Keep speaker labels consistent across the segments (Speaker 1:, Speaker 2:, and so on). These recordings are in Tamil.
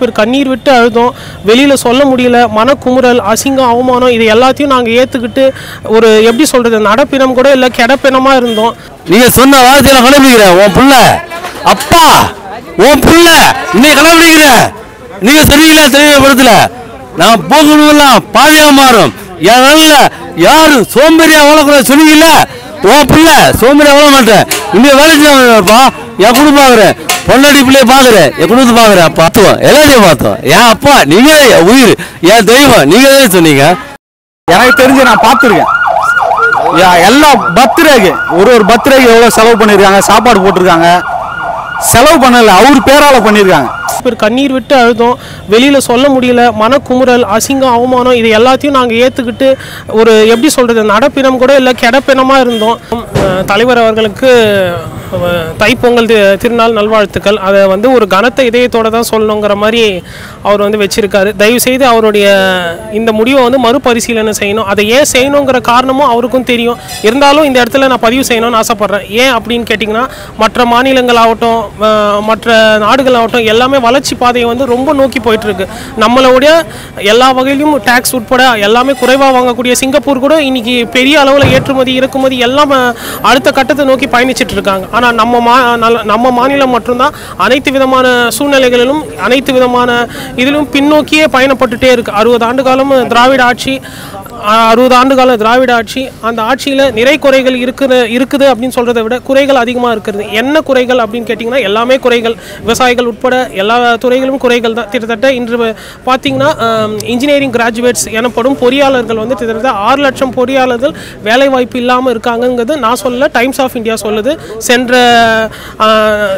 Speaker 1: பேர் கண்ணீர் விட்டு அழுதோம். வெளியில் சொல்ல முடியல. மனக்குமுறல் அசிங்கம் அவமானம் இது எல்லாத்தையும் நாங்கள் ஏற்றுக்கிட்டு ஒரு எப்படி சொல்கிறது நடப்பினம் கூட இல்லை கிடப்பினமாக இருந்தோம்.
Speaker 2: நீங்க சொன்ன வார்த்தையில் கடைபிடிக்கிறேன் உன் புள்ள. அப்பா உன் புள்ள. இன்னைக்கு கடைபிடிக்கிறேன். நீங்க சொன்னீங்களா தெளிவுபடுத்தல நான் போகணும்லாம் பாதையாக மாறும். என் யாரும் சோம்பேறியாக சோம்பேறியா வாழக்கூடாது சொன்னீங்கல்ல? உன் புள்ள சோம்பேறியாக வாழ மாட்டேன். இன்னும் வேலை செய்யப்பா என் குடும்பம் பாக்குறேன் பொண்டாடி பிள்ளைய பாக்குறேன் என் குடும்பத்தை பாக்குறேன் பார்த்தோம் எல்லாத்தையும் பார்த்தோம் என் அப்பா நீங்க உயிர். என் தெய்வம். நீங்க தான் சொன்னீங்க.
Speaker 3: எனக்கு தெரிஞ்சு நான் பார்த்துருக்கேன். எல்லா பர்த்டேக்கு. ஒரு ஒரு பர்த்டேக்கு எவ்வளோ செலவு பண்ணியிருக்காங்க சாப்பாடு போட்டிருக்காங்க. செலவு பண்ணல அவர் பேரால பண்ணியிருக்காங்க
Speaker 1: பேர் கண்ணீர் விட்டு அழுதோம். வெளியில் சொல்ல முடியல. மனக்குமுறல் அசிங்கம் அவமானம் இது எல்லாத்தையும் நாங்கள் ஏற்றுக்கிட்டு ஒரு எப்படி சொல்கிறது நடப்பினம் கூட இல்லை கிடப்பினமாக இருந்தோம். தலைவர் அவர்களுக்கு தைப்பொங்கல் திருநாள் நல்வாழ்த்துக்கள். அதை வந்து ஒரு கனத்த இதயத்தோட தான் சொல்லணுங்கிற மாதிரி அவர் வந்து வச்சுருக்காரு. தயவு செய்து அவருடைய இந்த முடிவை வந்து மறுபரிசீலனை செய்யணும். அதை ஏன் செய்யணுங்கிற காரணமும் அவருக்கும் தெரியும். இருந்தாலும் இந்த இடத்துல நான் பதிவு செய்யணும்னு ஆசைப்பட்றேன். ஏன் அப்படின்னு கேட்டிங்கன்னா மற்ற மாநிலங்களாகட்டும் மற்ற நாடுகளாகட்டும் எல்லாமே வளர்ச்சி பாதையை வந்து ரொம்ப நோக்கி போயிட்டுருக்கு. நம்மளுடைய எல்லா வகையிலும் டேக்ஸ் உட்பட எல்லாமே குறைவாக வாங்கக்கூடிய சிங்கப்பூர் கூட இன்றைக்கி பெரிய அளவில் ஏற்றுமதி இறக்குமதி எல்லாம் அடுத்த கட்டத்தை நோக்கி பயணிச்சிட்டு இருக்காங்க. ஆனால் நம்ம மா நல்ல- நம்ம மாநிலம் மட்டும்தான் அனைத்து விதமான சூழ்நிலைகளிலும் அனைத்து விதமான இதிலும் பின்னோக்கியே பயணப்பட்டுட்டே இருக்குது அறுபது ஆண்டு காலம் திராவிட ஆட்சி அறுபது ஆண்டு கால திராவிட ஆட்சி அந்த ஆட்சியில் நிறை குறைகள் இருக்குது இருக்குது அப்படின்னு சொல்கிறத விட குறைகள் அதிகமாக இருக்கிறது. என்ன குறைகள் அப்படின்னு கேட்டிங்கன்னா எல்லாமே குறைகள். விவசாயிகள் உட்பட எல்லா துறைகளும் குறைகள் தான். கிட்டத்தட்ட இன்று பார்த்திங்கன்னா இன்ஜினியரிங் கிராஜுவேட்ஸ் எனப்படும் பொறியாளர்கள் வந்து கிட்டத்தட்ட ஆறு லட்சம் பொறியாளர்கள் வேலைவாய்ப்பு இல்லாமல் இருக்காங்கங்கிறது நான் சொல்லல டைம்ஸ் ஆஃப் இந்தியா சொல்லுது. சென்ற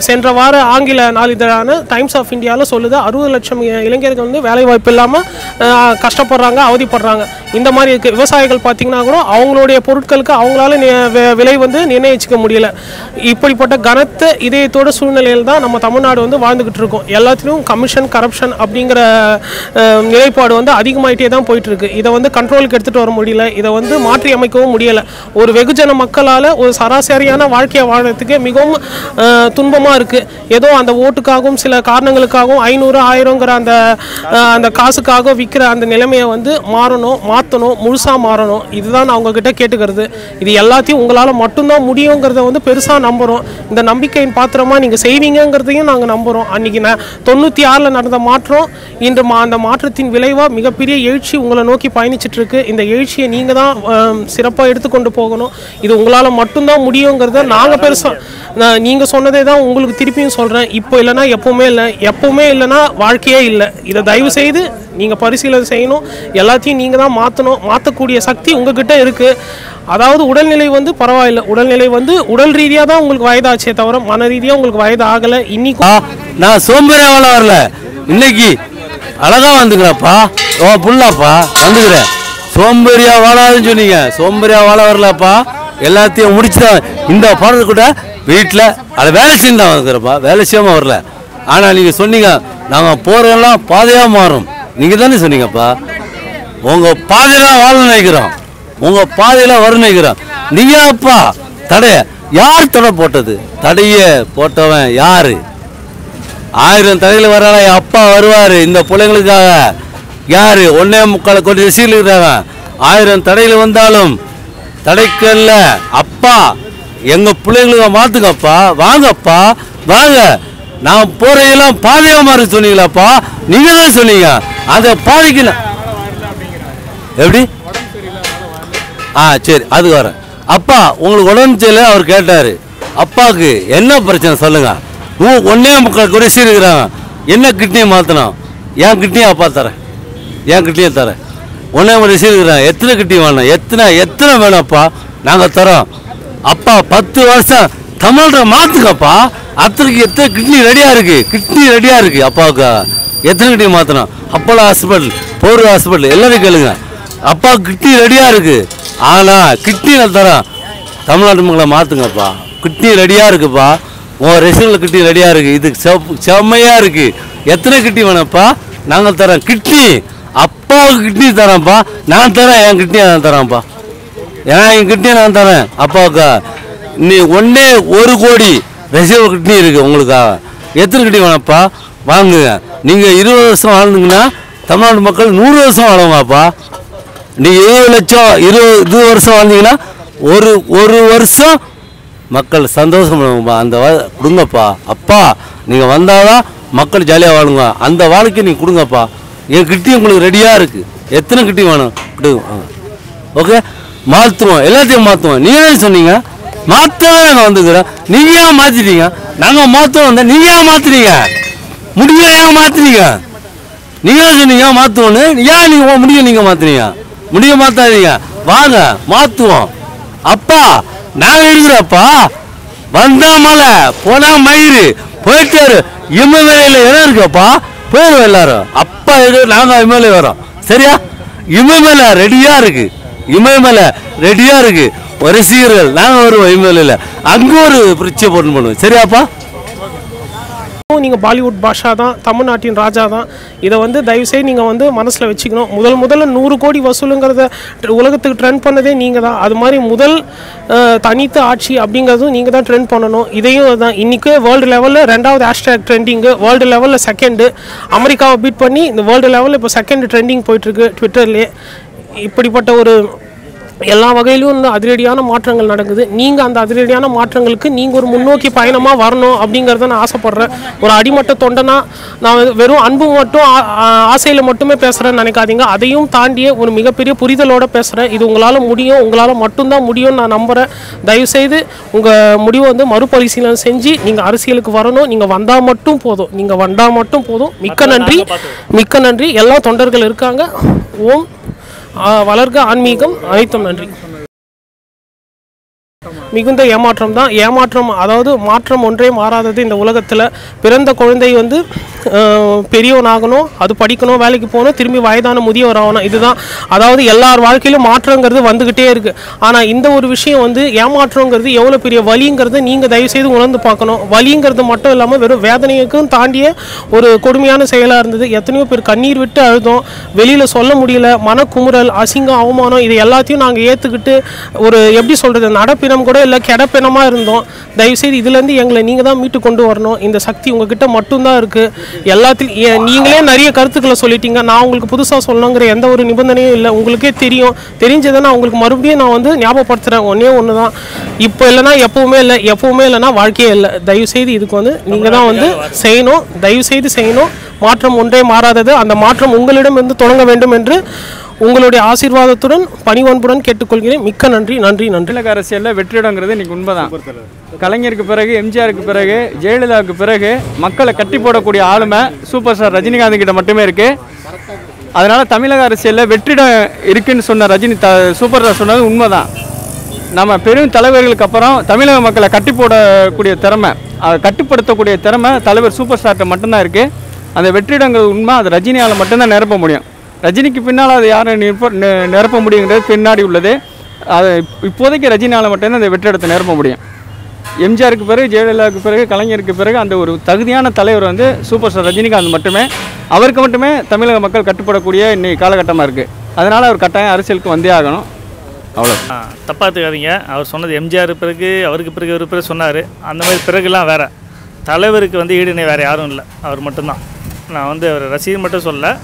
Speaker 1: சென்ற வார ஆங்கில நாளிதழான டைம்ஸ் ஆஃப் இந்தியாவில் சொல்லுது அறுபது லட்சம் இளைஞர்கள் வந்து வேலைவாய்ப்பு இல்லாமல் கஷ்டப்படுறாங்க அவதிப்படுறாங்க. இந்த மாதிரி விவசாயிக்கு விவசாயிகள் பார்த்தீங்கன்னா கூட அவங்களுடைய பொருட்களுக்கு அவங்களால விலை வந்து நிர்ணயிச்சிக்க முடியல. இப்படிப்பட்ட கனத்த இதயத்தோட சூழ்நிலையில் தான் நம்ம தமிழ்நாடு வந்து வாழ்ந்துகிட்டு இருக்கோம். எல்லாத்திலும் கமிஷன் கரப்ஷன் அப்படிங்கிற நிலைப்பாடு வந்து அதிகமாயிட்டே தான் போயிட்டு இருக்கு இதை வந்து கண்ட்ரோலுக்கு எடுத்துகிட்டு வர முடியல. இதை வந்து மாற்றி அமைக்கவும் முடியல. ஒரு வெகுஜன மக்களால் ஒரு சராசரியான வாழ்க்கையை வாழறதுக்கே மிகவும் துன்பமாக இருக்குது ஏதோ அந்த ஓட்டுக்காகவும் சில காரணங்களுக்காகவும் ஐநூறு ஆயிரங்கிற அந்த அந்த காசுக்காக விற்கிற அந்த நிலைமையை வந்து மாறணும் மாற்றணும் முழுசாக மாறணும். இதுதான் நான் உங்ககிட்ட கேட்டுக்கிறது. இது எல்லாத்தையும் உங்களால் மட்டும்தான் முடியுங்கிறத வந்து பெருசாக நம்புகிறோம் இந்த நம்பிக்கையின் பாத்திரமாக நீங்கள் செய்வீங்கங்கிறதையும் நாங்கள் நம்புகிறோம் அன்றைக்கி நான் தொண்ணூற்றி ஆறில் நடந்த மாற்றம் இன்று மா அந்த மாற்றத்தின் விளைவாக மிகப்பெரிய எழுச்சி உங்களை நோக்கி பயணிச்சிட்ருக்கு. இந்த எழுச்சியை நீங்கள் தான் சிறப்பாக எடுத்துக்கொண்டு போகணும். இது உங்களால் மட்டும்தான் முடியுங்கிறத நாங்கள் பெருசாக நீங்கள் சொன்னதே தான் உங்களுக்கு திருப்பியும் சொல்கிறேன் இப்போ இல்லைன்னா எப்போவுமே இல்லை எப்போவுமே இல்லைன்னா வாழ்க்கையே இல்லை. இதை தயவு செய்து நீங்கள் பரிசீலனை செய்யணும். எல்லாத்தையும் நீங்கள் தான் மாற்றணும் மாற்றக்கூடிய சக்தி உங்ககிட்ட இருக்குது அதாவது உடல்நிலை வந்து பரவாயில்ல. உடல்நிலை வந்து உடல் ரீதியாக தான் உங்களுக்கு வயதாச்சே தவிர மன ரீதியாக உங்களுக்கு வயது ஆகலை இன்னைக்கும்
Speaker 2: நான் சோம்பேறியா வரல. இன்னைக்கு அழகாக வந்துக்கிறப்பா ஓ புள்ளாப்பா வந்துக்கிறேன். சோம்பேறியா வாழாதுன்னு சொன்னீங்க. சோம்பேறியா வாழ வரலப்பா. எல்லாத்தையும் முடிச்சுதான் இந்த பாடல் கூட வீட்டில் அதை வேலை செய்யணும் வந்துக்கிறப்பா வேலை செய்யாமல் வரல. ஆனால் நீங்கள் சொன்னீங்க நாங்கள் போகிறதெல்லாம் பாதையாக மாறும். நீங்கள் தானே சொன்னீங்கப்பா? உங்கள் பாதையெல்லாம் வாழ நினைக்கிறோம். உங்கள் பாதையில வர நினைக்கிறோம். நீங்க அப்பா? தடைய யார் தடை போட்டது? தடையை போட்டவன் யார்? ஆயிரம் தடையில் வரால என் அப்பா வருவார். இந்த பிள்ளைங்களுக்காக. யார்? ஒன்னே முக்கால் கோடி ரசிகர்கள் இருக்காங்க ஆயிரம் தடையில் வந்தாலும் தடைக்கல்ல அப்பா எங்கள் பிள்ளைங்களுக்கு மாற்றுங்கப்பா வாங்கப்பா. வாங்க. நான் போறதெல்லாம் பாதையாக மாறி சொன்னீங்களாப்பா? நீங்கள் தான் சொன்னீங்க. அந்த பாதைக்கு எப்படி? ஆ சரி அது வரேன். அப்பா உங்களுக்கு உடம்பு சரியில்லை அவர் கேட்டார். அப்பாவுக்கு என்ன பிரச்சனை சொல்லுங்கள் ஊ ஒன்றே முக்கால் குறைசி இருக்கிறாங்க. என்ன கிட்னியை மாற்றணும் என் கிட்னியை அப்பா தரேன். என் கிட்னியை தரேன். ஒன்றே முறை இருக்கிறாங்க. எத்தனை கிட்னி வேணும்? எத்தனை எத்தனை வேணும் அப்பா நாங்கள் தரோம். அப்பா பத்து வருஷம் தமிழ்ல மாற்றுக்கப்பா அத்தனைக்கு எத்தனை கிட்னி ரெடியாக இருக்கு? கிட்னி ரெடியாக இருக்கு. அப்பாவுக்கு எத்தனை கிட்னி மாற்றணும் அப்போலோ ஹாஸ்பிட்டல் போர் ஹாஸ்பிட்டல் எல்லாரும் கேளுங்க. அப்பா கிட்னி ரெடியா இருக்கு. ஆனா கிட்னி நான் தரேன். தமிழ்நாட்டு மக்களை மாத்துங்கப்பா. கிட்னி ரெடியா இருக்குப்பா. உன் ரசிகர்கள் கிட்னி ரெடியா இருக்கு. இது செவ்- செம்மையா இருக்கு. எத்தனை கிட்னி வேணும்ப்பா? நாங்கள் தரோம் கிட்னி! அப்பாவுக்கு கிட்னி தரேன்ப்பா. நான் தரேன். என் கிட்னியை நான் தரேன்ப்பா. ஏன்னா என் கிட்னியை நான் தரேன். அப்பாவுக்கா நீ ஒன்னே ஒரு கோடி ரசிகர் கிட்னி இருக்குது உங்களுக்காக எத்தனை கிட்னி வேணும்ப்பா? வாங்குங்க. நீங்கள் இருபது வருஷம் வாழ்ந்தீங்கன்னா தமிழ்நாடு மக்கள் நூறு வருஷம் வாழுவாப்பா நீங்கள் இருபது லட்சம் இருபது இருபது வருஷம் வாழ்ந்தீங்கன்னா ஒரு ஒரு வருஷம் மக்கள் சந்தோஷம் பண்ணுவாங்கப்பா அந்த வா- கொடுங்கப்பா. அப்பா நீங்கள் வந்தாதான் மக்கள் ஜாலியாக வாழுங்க. அந்த வாழ்க்கை நீங்கள் கொடுங்கப்பா. என் கிட்டி உங்களுக்கு ரெடியாக இருக்குது எத்தனை கிட்டி வேணும்? கொடுங்க. ஓகே மாற்றுவோம் எல்லாத்தையும் மாற்றுவோம் நீங்கள் தானே சொன்னீங்க? மாற்றவே நாங்கள் வந்துக்கிறோம் நீங்கள் ஏன் மாற்றிட்டீங்க நாங்கள் மாற்றுவோம் வந்தால் நீங்கள் ஏன் மாற்றுறீங்க முடிவை ஏன் மாற்றுறீங்க நீங்கள் சொன்னீங்க மாற்றுவோன்னு ஏன் நீங்கள் முடிவை நீங்கள் மாற்றுறீங்க முடிவை மாற்றாதீங்க வாங்க மாற்றுவோம் அப்பா நாங்கள் இருக்கிறப்பா வந்தா மலை போனா மயிறு போயிட்டாரு. இமவேலையில் இடம் இருக்கப்பா போயிடுவோம் எல்லாரும். அப்பா எது நாங்கள் இமேலே வரோம். சரியா? இமயமலை ரெடியாக இருக்கு. இமயமலை ரெடியாக இருக்குது ஒரு ரசிகர்கள் ஒரு வருவோம் இமயமலையில் அங்கே ஒரு பிரிச்சை போட்டு பண்ணுவோம் சரியாப்பா?
Speaker 1: நீங்கள் பாலிவுட் பாஷா தான் தமிழ்நாட்டின் ராஜா தான். இதை வந்து தயவுசெய்து நீங்கள் வந்து மனசில் வச்சுக்கணும். முதல் முதல்ல நூறு கோடி வசூலுங்கிறத உலகத்துக்கு ட்ரெண்ட் பண்ணதே நீங்கள் தான். அது மாதிரி முதல் தனித்த ஆட்சி அப்படிங்கிறதும் நீங்கள் தான் ட்ரெண்ட் பண்ணணும். இதையும் தான் இன்றைக்கே வேர்ல்டு லெவலில் ரெண்டாவது ஹேஷ்டேக் ட்ரெண்டிங்கு வேர்ல்டு லெவலில் செகண்டு அமெரிக்காவை பீட் பண்ணி இந்த வேர்ல்டு லெவலில் இப்போ செகண்ட் ட்ரெண்டிங் போயிட்டுருக்கு ட்விட்டர்லேயே இப்படிப்பட்ட ஒரு எல்லா வகையிலும் வந்து அதிரடியான மாற்றங்கள் நடக்குது. நீங்கள் அந்த அதிரடியான மாற்றங்களுக்கு நீங்கள் ஒரு முன்னோக்கி பயணமாக வரணும் அப்படிங்கிறத நான் ஆசைப்பட்றேன். ஒரு அடிமட்ட தொண்டனா நான் வெறும் அன்பு மட்டும் ஆசையில் மட்டுமே பேசுகிறேன்னு நினைக்காதீங்க. அதையும் தாண்டிய ஒரு மிகப்பெரிய புரிதலோட பேசுகிறேன் இது உங்களால் முடியும் உங்களால் மட்டும்தான் முடியும்னு நான் நம்புகிறேன் தயவுசெய்து உங்கள் முடிவை வந்து மறுபரிசீலனை செஞ்சு நீங்கள் அரசியலுக்கு வரணும். நீங்கள் வந்தால் மட்டும் போதும். நீங்கள் வந்தால் மட்டும் போதும். மிக்க நன்றி. மிக்க நன்றி. எல்லா தொண்டர்கள் இருக்காங்க. ஓம். வளர்க்க ஆன்மீகம். அனைத்தும் நன்றி. மிகுந்த ஏமாற்றம் தான். ஏமாற்றம் அதாவது மாற்றம் ஒன்றே மாறாதது இந்த உலகத்தில். பிறந்த குழந்தை வந்து பெரியவனாகணும் அது படிக்கணும் வேலைக்கு போகணும் திரும்பி வயதான முதியவர் ஆகணும் இதுதான். அதாவது எல்லார் வாழ்க்கையிலும் மாற்றங்கிறது வந்துக்கிட்டே இருக்குது ஆனால் இந்த ஒரு விஷயம் வந்து ஏமாற்றங்கிறது எவ்வளோ பெரிய வலிங்கிறது நீங்கள் தயவுசெய்து உணர்ந்து பார்க்கணும். வலிங்கிறது மட்டும் இல்லாமல் வெறும் வேதனைக்கும் தாண்டிய ஒரு கொடுமையான செயலாக இருந்தது. எத்தனையோ பேர் கண்ணீர் விட்டு அழுதோம். வெளியில் சொல்ல முடியல. மனக்குமுறல் அசிங்கம் அவமானம் இது எல்லாத்தையும் நாங்கள் ஏற்றுக்கிட்டு ஒரு எப்படி சொல்கிறது நடப்பினம் கூட இல்லை கிடப்பினமா இருந்தோம். தயவுசெய்து இதுலேருந்து எங்களை நீங்கள் தான் மீட்டு கொண்டு வரணும். இந்த சக்தி உங்ககிட்ட மட்டும்தான் இருக்குது எல்லாத்துலையும் ஏ- நீங்களே நிறைய கருத்துக்களை சொல்லிட்டீங்க. நான் உங்களுக்கு புதுசாக சொல்லணுங்கிற எந்த ஒரு நிபந்தனையும் இல்லை. உங்களுக்கே தெரியும். தெரிஞ்சதை நான் உங்களுக்கு மறுபடியும் நான் வந்து ஞாபகப்படுத்துகிறேன் ஒன்றே ஒன்று தான் இப்போ இல்லைன்னா எப்பவுமே இல்லை. எப்பவுமே இல்லைன்னா வாழ்க்கையே இல்லை. தயவுசெய்து இதுக்கு வந்து நீங்கள் தான் வந்து செய்யணும். தயவுசெய்து செய்யணும். மாற்றம் ஒன்றே மாறாதது. அந்த மாற்றம் உங்களிடமிருந்து தொடங்க வேண்டும் என்று உங்களுடைய ஆசீர்வாதத்துடன் பணிவன்புடன் கேட்டுக்கொள்கிறேன். மிக்க நன்றி நன்றி நன்றி.
Speaker 4: தமிழக அரசியலில் வெற்றிடங்கிறது இன்னைக்கு உண்மைதான். கலைஞருக்கு பிறகு எம்ஜிஆருக்கு பிறகு ஜெயலலிதாவுக்கு பிறகு மக்களை கட்டி போடக்கூடிய ஆளுமை சூப்பர் ஸ்டார் ரஜினிகாந்த் கிட்ட மட்டுமே இருக்கு. அதனால தமிழக அரசியலில் வெற்றிடம் இருக்குன்னு சொன்ன ரஜினி த சூப்பர் ஸ்டார் சொன்னது உண்மைதான். நம்ம பெரும் தலைவர்களுக்கு அப்புறம் தமிழக மக்களை கட்டி போடக்கூடிய திறமை அதை கட்டுப்படுத்தக்கூடிய திறமை தலைவர் சூப்பர் ஸ்டார்ட்ட மட்டும்தான் இருக்குது அந்த வெற்றிடங்கிறது உண்மை அது ரஜினியால் மட்டும்தான் நிரப்ப முடியும். ரஜினிக்கு பின்னால் அது யாரை நிரப்ப நிரப்ப முடியுங்கிறது பின்னாடி உள்ளது. அது இப்போதைக்கு ரஜினியால் மட்டும்தான் அந்த வெற்றிடத்தை நிரப்ப முடியும். எம்ஜிஆருக்கு பிறகு ஜெயலலிதாவுக்கு பிறகு கலைஞருக்கு பிறகு அந்த ஒரு தகுதியான தலைவர் வந்து சூப்பர் ஸ்டார் ரஜினிகாந்த் மட்டுமே. அவருக்கு மட்டுமே தமிழக மக்கள் கட்டுப்படக்கூடிய இன்னைக்கு காலகட்டமாக இருக்குது அதனால் அவர் கட்டாயம் அரசியலுக்கு வந்தே ஆகணும். அவ்வளோ
Speaker 5: தப்பாக எடுத்துக்காதீங்க. அவர் சொன்னது எம்ஜிஆர் பிறகு அவருக்கு பிறகு ஒரு பிறகு சொன்னார். அந்த மாதிரி பிறகுலாம் வேறு. தலைவருக்கு வந்து ஈடுணை வேறு யாரும் இல்லை. அவர் மட்டும்தான். நான் வந்து அவர் ரசிகர் மட்டும் சொல்ல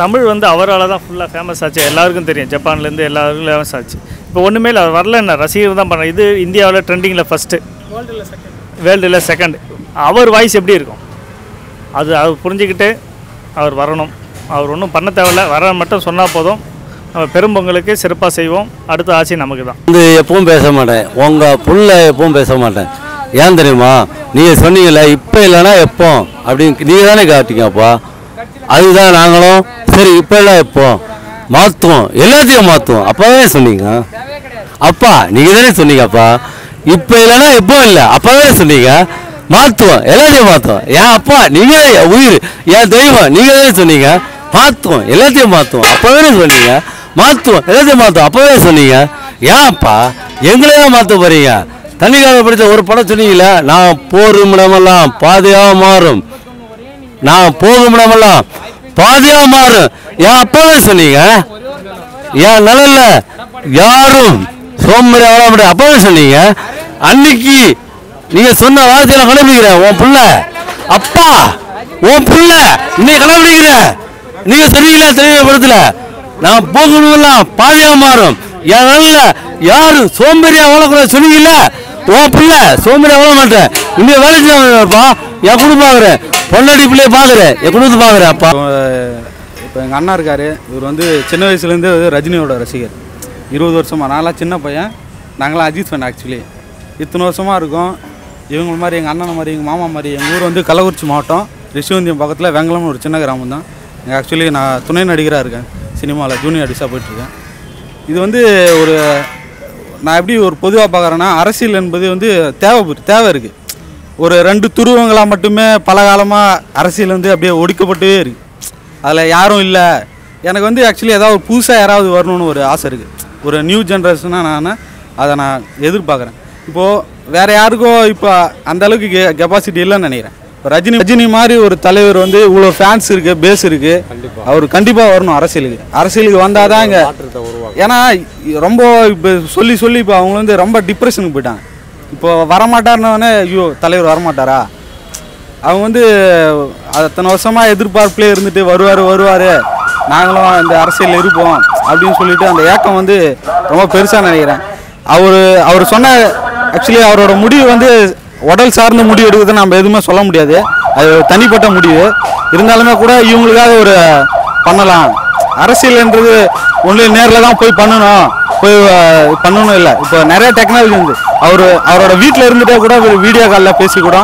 Speaker 5: தமிழ் வந்து அவரால் தான் ஃபுல்லாக ஃபேமஸ் ஆச்சு. எல்லாருக்கும் தெரியும். ஜப்பான்லேருந்து எல்லாருக்கும் ஃபேமஸ் ஆச்சு. இப்போ ஒன்றுமே இல்லை அவர் வரல என்ன? ரசிகர் தான் பண்ணுறேன் இது இந்தியாவில் ட்ரெண்டிங்கில் ஃபஸ்ட்டு வேர்ல்டில் செகண்ட் அவர் வாய்ஸ் எப்படி இருக்கும்? அது அவர் புரிஞ்சுக்கிட்டு அவர் வரணும். அவர் ஒன்றும் பண்ண தேவையில்ல. வர மட்டும் சொன்னால் போதும். நம்ம பெரும்பொங்கலுக்கு சிறப்பாக செய்வோம். அடுத்த ஆட்சி நமக்கு தான்.
Speaker 2: வந்து எப்பவும் பேச மாட்டேன். உங்க புள்ள எப்பவும் பேச மாட்டேன். ஏன் தெரியுமா? நீங்க சொன்னீங்கல்ல இப்போ இல்லைன்னா எப்போ? அப்படின்னு நீங்க தானே காட்டிங்கப்பா அதுதான் நாங்களும் சரி இப்போ எல்லாம் மாற்றுவோம் எல்லாத்தையும் மாற்றுவோம் அப்போவே சொன்னீங்க. அப்பா நீங்க தானே சொன்னீங்கப்பா. இப்போ இல்லைன்னா எப்போ இல்லை. அப்போவே சொன்னீங்க. மாற்றுவோம் எல்லாத்தையும் மாற்றுவோம் ஏன் அப்பா நீங்க உயிர். என் தெய்வம். நீங்க தானே சொன்னீங்க. மாற்றுவோம் எல்லாத்தையும் மாற்றுவோம் அப்போவே சொன்னீங்க. மாற்றுவோம் எல்லாத்தையும் மாற்றுவோம் அப்போவே சொன்னீங்க. ஏன்ப்பா எங்களை தான் மாற்ற போறீங்க? தண்ணிக்காக படித்த ஒரு படம் சொன்னீங்களே நான் போரும் இடமெல்லாம் பாதையாக மாறும். நான் போகும் இடமெல்லாம் பாதியா மாறும் ஏன் அப்பவே சொன்னீங்க? ஏன் நல்ல யாரும் சோம்பேறி ஆக முடியாது அப்பவே சொன்னீங்க. அன்னைக்கு நீங்க சொன்ன வார்த்தையில கடைபிடிக்கிறேன் உன் புள்ள. அப்பா உன் புள்ள இன்னைக்கு கலவடிக்கிற நீங்க சரியில்லை தெளிவுபடுத்தல நான் போகணும்லாம் பாதியா மாறும். என் நல்ல யாரும் சோம்பேறியா வாழக்கூடாது சொன்னீங்கல்ல? உன் புள்ள சோம்பேறியா வாழ மாட்டேன். இன்னும் வேலை செய்யப்பா என் குடும்பம் ஆகுறேன். பொண்டாடி பிள்ளைய எப்படி என் குடும்பத்தை அப்பா?
Speaker 3: இப்போ எங்கள் அண்ணா இருக்கார். இவர் வந்து சின்ன வயசுலேருந்து ரஜினியோட ரசிகர். இருபது வருஷமாக நான்லாம் சின்ன பையன். நாங்களாம் அஜித் ஃபேன் ஆக்சுவலி இத்தனை வருஷமாக இருக்கோம். இவங்க மாதிரி எங்கள் அண்ணன் மாதிரி எங்கள் மாமா மாதிரி எங்கள் ஊர் வந்து கள்ளக்குறிச்சி மாவட்டம். ரிஷிவந்தியம் பக்கத்தில் வெங்கலம்னு ஒரு சின்ன கிராமம் தான். இங்கே ஆக்சுவலி நான் துணை நடிகராக இருக்கேன். சினிமாவில் ஜூனியர் ஆர்டிஸ்டாக போயிட்டுருக்கேன். இது வந்து ஒரு நான் எப்படி ஒரு பொதுவாக பார்க்குறேன்னா அரசியல் என்பது வந்து தேவை தேவை இருக்குது ஒரு ரெண்டு துருவங்களாக மட்டுமே பல காலமாக அரசியல் வந்து அப்படியே ஒடுக்கப்பட்டே இருக்கு. அதில் யாரும் இல்லை. எனக்கு வந்து ஆக்சுவலி ஏதாவது புதுசாக யாராவது வரணும்னு ஒரு ஆசை இருக்குது ஒரு நியூ ஜென்ரேஷனாக நான் அதை நான் எதிர்பார்க்குறேன். இப்போது வேறு யாருக்கும் இப்போ அந்த அளவுக்கு கெ கெப்பாசிட்டி இல்லைன்னு நினைக்கிறேன். இப்போ ரஜினி ரஜினி மாதிரி ஒரு தலைவர் வந்து இவ்வளோ ஃபேன்ஸ் இருக்குது பேஸ் இருக்குது அவர் கண்டிப்பாக வரணும் அரசியலுக்கு. அரசியலுக்கு வந்தால் தான் இங்கே ஏன்னா ரொம்ப இப்போ சொல்லி சொல்லி இப்போ அவங்க வந்து ரொம்ப டிப்ரெஷனுக்கு போயிட்டாங்க. இப்போ வரமாட்டாருன்னே ஐயோ தலைவர் வரமாட்டாரா? அவங்க வந்து அத்தனை வருஷமாக எதிர்பார்ப்புலேயே இருந்துட்டு வருவார் வருவார். நாங்களும் இந்த அரசியலில் இருப்போம் அப்படின்னு சொல்லிட்டு அந்த ஏக்கம் வந்து ரொம்ப பெருசாக நினைக்கிறேன். அவர் அவர் சொன்ன ஆக்சுவலி அவரோட முடிவு வந்து உடல் சார்ந்த முடிவு எடுக்கிறது நம்ம எதுவுமே சொல்ல முடியாது. அது தனிப்பட்ட முடிவு. இருந்தாலுமே கூட இவங்களுக்காக ஒரு பண்ணலாம். அரசியல்ன்றது ஒன்லி நேரில் தான் போய் பண்ணணும். போய் பண்ணணும் இல்லை. இப்போ நிறைய டெக்னாலஜி வந்து அவர் அவரோட வீட்டில் இருந்துட்டே கூட வீடியோ காலில் பேசி கூட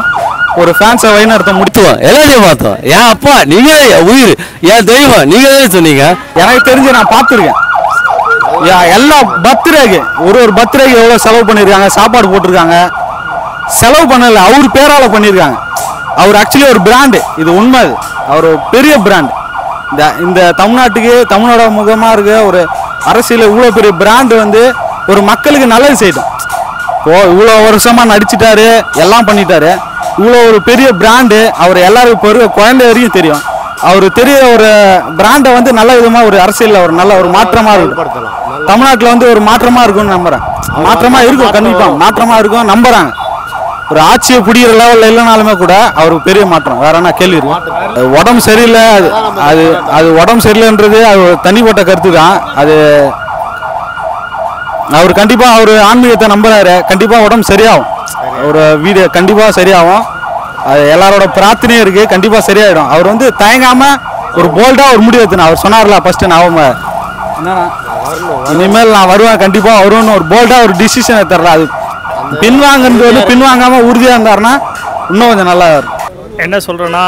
Speaker 3: ஒரு ஃபேன்ஸை வழிநடத்த
Speaker 2: பார்த்தோம் எல்லாத்தையும் பார்த்தோம். என் அப்பா நீங்க உயிர். என் தெய்வம் நீங்க தான் சொன்னீங்க?
Speaker 3: எனக்கு தெரிஞ்சு நான் பார்த்துருக்கேன். எல்லா பர்த்டேக்கு ஒரு ஒரு பர்த்டேக்கு எவ்வளோ செலவு பண்ணியிருக்காங்க சாப்பாடு போட்டிருக்காங்க. செலவு பண்ணல அவர் பேரால பண்ணியிருக்காங்க அவர் ஆக்சுவலி ஒரு பிராண்டு இது உண்மை அது. அவர் ஒரு பெரிய பிராண்ட் இந்த இந்த தமிழ்நாட்டுக்கு தமிழோட முகமாக இருக்க ஒரு அரசியல் இவ்வளோ பெரிய பிராண்டு வந்து ஒரு மக்களுக்கு நல்லது செய்யட்டும் இப்போ இவ்வளோ வருஷமாக நடிச்சிட்டாரு எல்லாம் பண்ணிட்டாரு. இவ்வளோ ஒரு பெரிய பிராண்டு அவர் எல்லாருக்கும் இருக்க குழந்தை வரைக்கும் தெரியும். அவர் தெரிய ஒரு பிராண்டை வந்து நல்ல விதமாக ஒரு அரசியலில் ஒரு நல்ல ஒரு மாற்றமாக இருக்கும் தமிழ்நாட்டில் வந்து ஒரு மாற்றமாக இருக்கும்னு நம்புறேன். மாற்றமாக இருக்கும் கண்டிப்பாக மாற்றமாக இருக்கும் நம்புறாங்க. ஒரு ஆட்சியை பிடிக்கிற லெவலில் இல்லைனாலுமே கூட அவருக்கு பெரிய மாற்றம். வேற என்ன கேள்வி இருக்கு? உடம்பு சரியில்லை அது அது அது உடம்பு சரியில்லைன்றது அது ஒரு தனிப்பட்ட கருத்து தான். அது அவர் கண்டிப்பாக அவர் ஆன்மீகத்தை நம்புறாரு. கண்டிப்பாக உடம்பு சரியாகும். ஒரு வீடு கண்டிப்பாக சரியாகும். அது எல்லாரோட பிரார்த்தனையும் இருக்குது கண்டிப்பாக சரியாயிடும். அவர் வந்து தயங்காமல் ஒரு போல்டாக ஒரு முடிவு எடுத்துனா அவர் சொன்னார்ல ஃபஸ்ட்டு நான் என்னன்னா இனிமேல் நான் வருவேன். கண்டிப்பாக வருவேன்னு ஒரு போல்டாக ஒரு டிசிஷன் எடுத்துறா அது பின்வாங்கன்றது வந்து பின்வாங்காமல் உறுதியாக இருந்தாருன்னா இன்னும் கொஞ்சம் நல்லா இருக்கும்.
Speaker 5: என்ன சொல்கிறேன்னா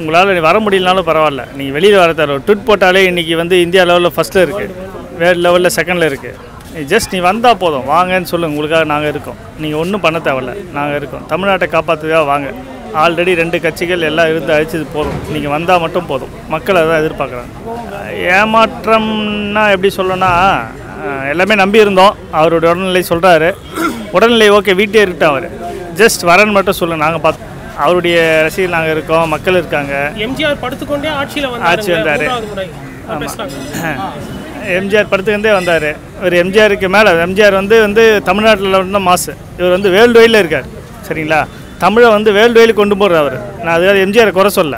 Speaker 5: உங்களால் வர முடியலனாலும் பரவாயில்ல. நீங்கள் வெளியில் வர தர ட்விட் போட்டாலே இன்றைக்கி வந்து இந்தியா லெவலில் ஃபஸ்ட்டில் இருக்குது வேர்ல்டு லெவலில் செகண்டில் இருக்குது ஜஸ்ட் நீ வந்தால் போதும். வாங்கன்னு சொல்லுங்கள் உங்களுக்காக நாங்கள் இருக்கோம். நீங்கள் ஒன்றும் பண்ண தேவையில்ல. நாங்கள் இருக்கோம். தமிழ்நாட்டை காப்பாற்றுக்காக வாங்க. ஆல்ரெடி ரெண்டு கட்சிகள் எல்லாம் இருந்து அழிச்சது போதும். நீங்கள் வந்தால் மட்டும் போதும். மக்கள் அதான் எதிர்பார்க்குறாங்க. ஏமாற்றம்னா எப்படி சொல்லணும்னா எல்லாமே நம்பி இருந்தோம் அவருடைய உடல்நிலை சொல்கிறாரு உடல்நிலை ஓகே வீட்டே இருக்கட்டும் அவர். ஜஸ்ட் வரேன்னு மட்டும் சொல்லுங்கள் நாங்கள் பார்த்து அவருடைய ரசிகர் நாங்கள் இருக்கோம் மக்கள் இருக்காங்க.
Speaker 1: எம்ஜிஆர் படுத்துக்கொண்டே ஆட்சியில
Speaker 5: ஆட்சி வந்தாரு. எம்ஜிஆர் படத்துக்கு வந்தார். இவர் எம்ஜிஆருக்கு மேலே எம்ஜிஆர் வந்து வந்து தமிழ்நாட்டில் வந்து மாசு. இவர் வந்து வேர்ல்டு வைடில் இருக்கார் சரிங்களா? தமிழை வந்து வேர்ல்டு வைடில் கொண்டு போகிறார் அவர். நான் அதுக்காக எம்ஜிஆரை குறை சொல்ல.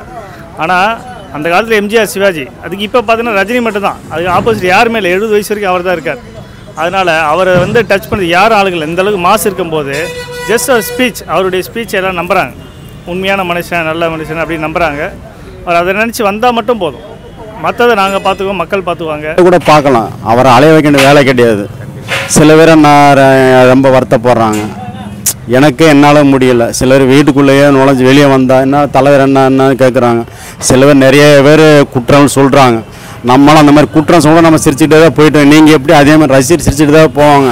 Speaker 5: ஆனால் அந்த காலத்தில் எம்ஜிஆர் சிவாஜி அதுக்கு இப்போ பார்த்தீங்கன்னா ரஜினி மட்டும்தான். அதுக்கு ஆப்போசிட் யாருமே இல்லை. எழுபது வயசு வரைக்கும் அவர் தான் இருக்கார். அதனால் அவரை வந்து டச் பண்ணி யாரும் ஆளுகள்? இந்த அளவுக்கு மாசு இருக்கும்போது ஜஸ்ட் அவர் ஸ்பீச் அவருடைய ஸ்பீச் எல்லாம் நம்புகிறாங்க உண்மையான மனுஷன் நல்ல மனுஷன் அப்படின்னு நம்புகிறாங்க அவர் அதை நினச்சி வந்தால் மட்டும் போதும். மற்றதை நாங்கள் பார்த்துக்குவோம் மக்கள் பார்த்துக்குவாங்க.
Speaker 6: கூட பார்க்கலாம். அவரை அலைய வைக்க வேண்டிய வேலை கிடையாது. சில பேரை நான் ரொம்ப வருத்தப்படுறாங்க. எனக்கு என்னால் முடியல. சிலர் வீட்டுக்குள்ளேயே நுழைஞ்சு வெளியே வந்தால் என்ன தலைவர் என்ன என்னன்னு கேட்குறாங்க சில பேர் நிறைய பேர் குற்றம் சொல்கிறாங்க நம்மளும் அந்த மாதிரி குற்றம் சொல்ல நம்ம சிரிச்சுட்டே தான் போயிட்டோம். நீங்கள் எப்படி அதே மாதிரி ரசிகர் சிரிச்சுட்டு தான் போவாங்க?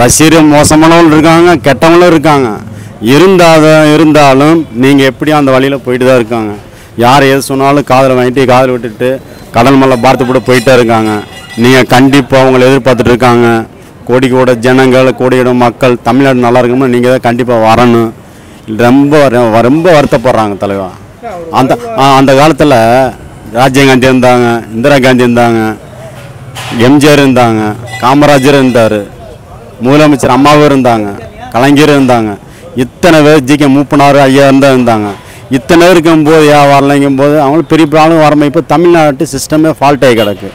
Speaker 6: ரசிகர் மோசமானவங்களும் இருக்காங்க கெட்டவங்களும் இருக்காங்க. இருந்தாத இருந்தாலும் நீங்கள் எப்படி அந்த வழியில் போயிட்டு தான் இருக்காங்க. யார் எது சொன்னாலும் காதில் வாங்கிட்டு காதில் விட்டுட்டு கடல் மலை பார்த்து கூட போயிட்டே இருக்காங்க. நீங்கள் கண்டிப்பாக அவங்களை எதிர்பார்த்துட்டு இருக்காங்க. கோடிக்கோட ஜனங்கள் கோடியோட மக்கள் தமிழ்நாடு நல்லா இருக்கணும்னு நீங்கள் தான் கண்டிப்பாக வரணும். ரொம்ப ரொம்ப வருத்தப்படுறாங்க தலைவா. அந்த அந்த காலத்தில் ராஜீவ்காந்தி இருந்தாங்க இந்திரா காந்தி இருந்தாங்க எம்ஜிஆர் இருந்தாங்க காமராஜர் இருந்தார் முதலமைச்சர் அம்மாவும் இருந்தாங்க கலைஞர் இருந்தாங்க. இத்தனை பேர் ஜி கே மூப்பனார் ஐயா இருந்தால் இருந்தாங்க. இத்தனை இருக்கும்போது ஏன் வரலைங்கும் போது அவங்களும் பெரிய ப்ராப்ளம் ஆளுங்க இப்போ தமிழ்நாட்டு சிஸ்டமே ஃபால்ட் ஆகி கிடக்கு.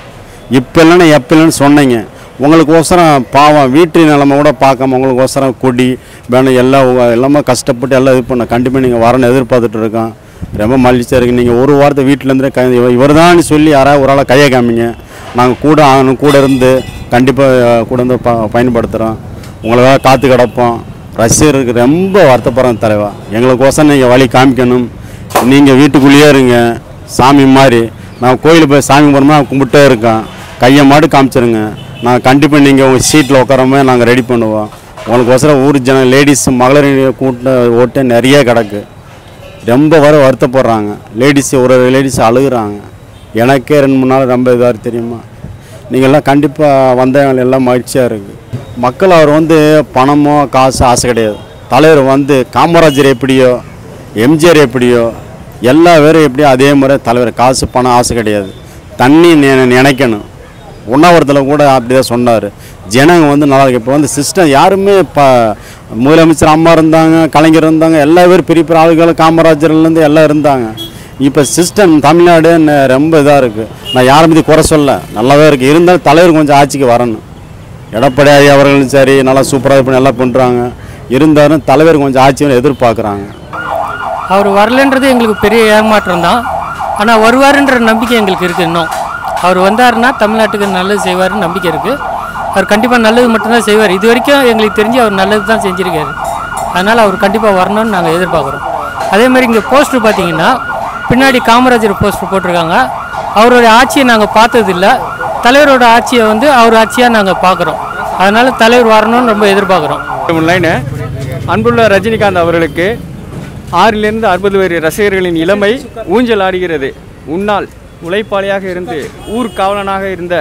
Speaker 6: இப்போ இல்லைன்னா எப்போ இல்லைன்னு சொன்னீங்க. உங்களுக்கு ஒசரம் பாவம் வீட்டு நிலமை கூட பார்க்காம உங்களுக்கு ஒசரம் கொடி வேணும் எல்லாம் எல்லாமே கஷ்டப்பட்டு எல்லாம் இது பண்ண கண்டிப்பாக நீங்கள் வரணும் எதிர்பார்த்துட்டு இருக்கோம். ரொம்ப மகிழ்ச்சியாக இருக்குது நீங்கள் ஒரு வாரத்தை வீட்டிலேருந்தே இவர் தான் சொல்லி யாராவது ஒரு ஆளாக கையை காமிங்க. நாங்கள் கூட ஆகணும் கூட இருந்து கண்டிப்பாக கூட இருந்து ப பயன்படுத்துகிறோம் உங்களுக்காக காற்று கிடப்போம். ரசிகருக்கு ரொம்ப வருத்தப்படுறோம் தலைவா. எங்களுக்கோசம் நீங்கள் வழி காமிக்கணும். நீங்கள் வீட்டுக்குள்ளேயே இருங்க. சாமி மாதிரி. நான் கோயிலுக்கு போய் சாமி போகிறோமா கும்பிட்டே இருக்கேன். கையை மாடு காமிச்சிருங்க. நான் கண்டிப்பாக நீங்கள் உங்கள் சீட்டில் உட்காரமே நாங்கள் ரெடி பண்ணுவோம். உங்களுக்கோசரம் ஊர் ஜன லேடிஸ் மகளிர் கூட்ட ஓட்டு நிறைய கிடக்கு. ரொம்ப வர வருத்தப்படுறாங்க. லேடிஸ் ஒரு லேடிஸ் அழுகுறாங்க. எனக்கே ரெண்டு மூணு நாள் ரொம்ப இதாக தெரியுமா? நீங்கள்லாம் கண்டிப்பாக வந்தவங்க எல்லாம் மகிழ்ச்சியாக இருக்குது மக்கள் அவர் வந்து பணமோ காசு ஆசை கிடையாது. தலைவர் வந்து காமராஜர் எப்படியோ எம்ஜிஆர் எப்படியோ எல்லா பேரும் எப்படியோ அதே மாதிரி தலைவர். காசு பணம் ஆசை கிடையாது. தண்ணி நினைக்கணும். உண்ணாவிரத்தில் கூட அப்படி தான் சொன்னார். ஜனங்க வந்து நல்லா இருக்கு. இப்போ வந்து சிஸ்டம் யாருமே இப்போ முதலமைச்சர் அம்மா இருந்தாங்க கலைஞர் இருந்தாங்க எல்லா பேரும் பெரிய பெரிய ஆளுகள் காமராஜர்லேருந்து எல்லாம் இருந்தாங்க. இப்போ சிஸ்டம் தமிழ்நாடு ரொம்ப இதாக இருக்குது நான் யாரை பற்றி குறை சொல்ல? நல்லாவே இருக்குது இருந்தாலும் தலைவர் கொஞ்சம் ஆட்சிக்கு வரணும். எடப்பாடி அவர்களும் சரி நல்லா சூப்பராக இப்போ நல்லா பண்ணுறாங்க இருந்தாலும் தலைவர் கொஞ்சம் ஆட்சியை எதிர்பார்க்குறாங்க.
Speaker 7: அவர் வரலன்றது எங்களுக்கு பெரிய ஏமாற்றம் தான். ஆனால் வருவாருன்ற நம்பிக்கை எங்களுக்கு இருக்குது இன்னும். அவர் வந்தாருன்னா தமிழ்நாட்டுக்கு நல்லது செய்வாருன்னு நம்பிக்கை இருக்குது அவர் கண்டிப்பாக நல்லது மட்டும்தான் செய்வார். இது வரைக்கும் எங்களுக்கு தெரிஞ்சு அவர் நல்லது தான் செஞ்சுருக்காரு. அதனால் அவர் கண்டிப்பாக வரணும்னு நாங்கள் எதிர்பார்க்குறோம். அதே மாதிரி இங்கே போஸ்டர் பார்த்தீங்கன்னா பின்னாடி காமராஜர் போஸ்டர் போட்டிருக்காங்க. அவருடைய ஆட்சியை நாங்கள் பார்த்ததில்ல. தலைவரோட ஆட்சியை வந்து அவர் ஆட்சியாக நாங்கள் பார்க்குறோம். அதனால் தலைவர் வரணும்னு ரொம்ப எதிர்பார்க்குறோம்.
Speaker 4: லைனு அன்புள்ள ரஜினிகாந்த் அவர்களுக்கு ஆறிலிருந்து அறுபது வரை ரசிகர்களின் இளமை ஊஞ்சல் ஆடுகிறது. உன்னால் உழைப்பாளியாக இருந்து ஊர் காவலனாக இருந்த